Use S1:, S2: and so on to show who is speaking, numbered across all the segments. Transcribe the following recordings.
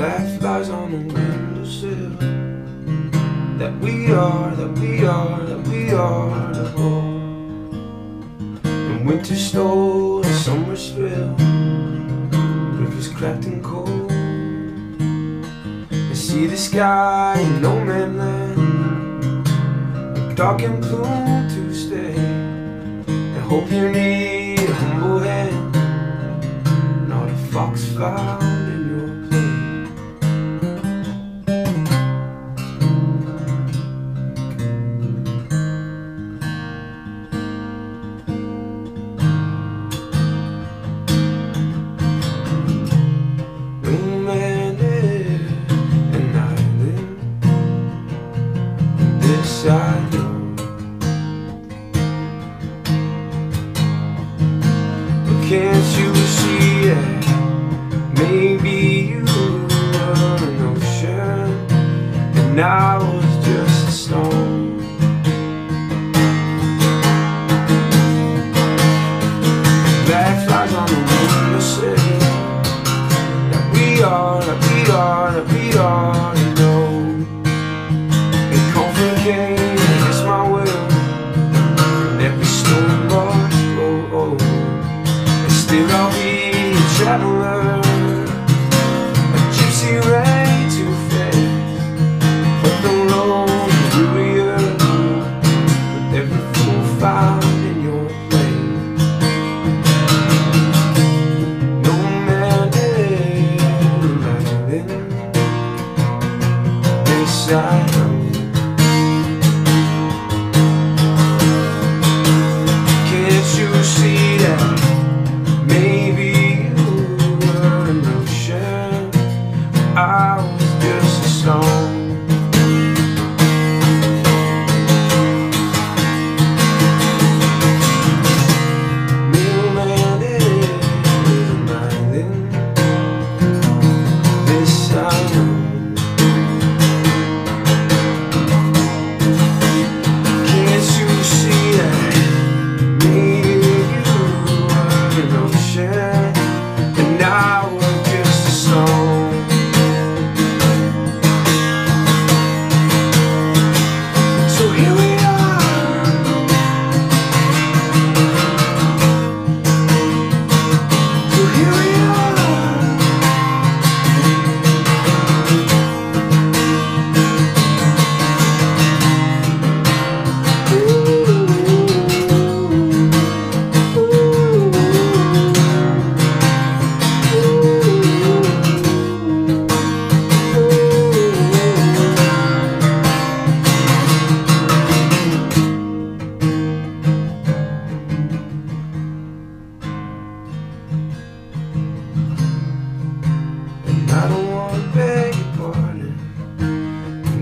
S1: black flies on the windowsill. That we are, that we are, that we are the whole. And winter stole and summer spilled. Rivers cracked and cold. And see the sky in no man land. Dark and plume to stay. And hope you need I But can't you see it? Maybe you were an ocean And I was just a stone time around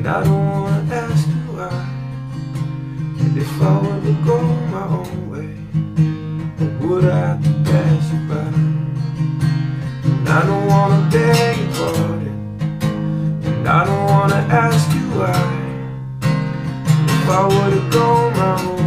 S1: I don't wanna ask you why. And if I were to go my own way, would I have to pass you by? And I don't wanna beg you for it. and I don't wanna ask you why. And if I were to go my own way.